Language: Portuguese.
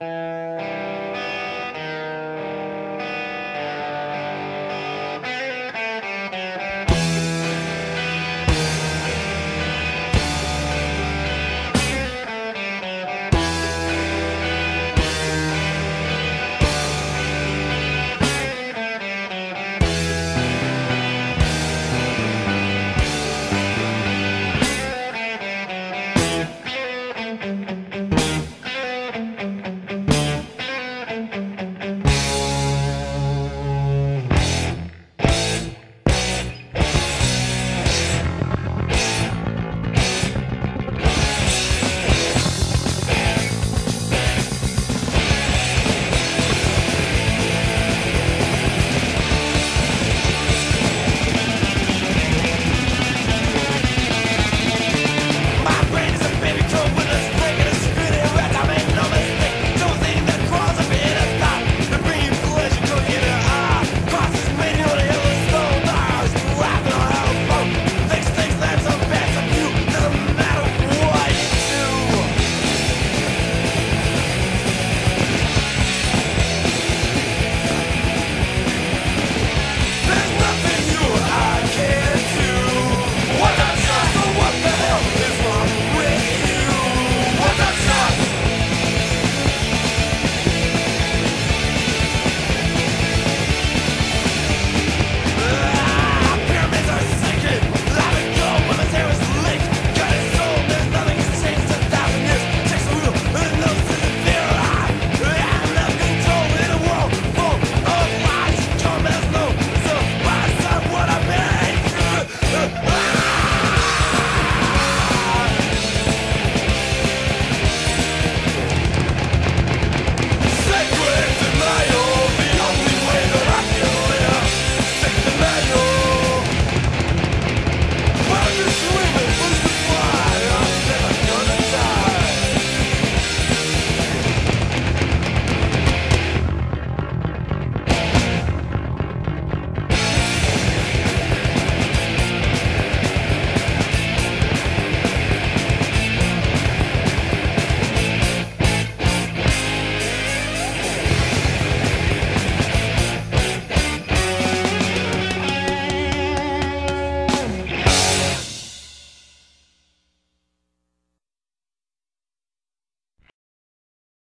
Música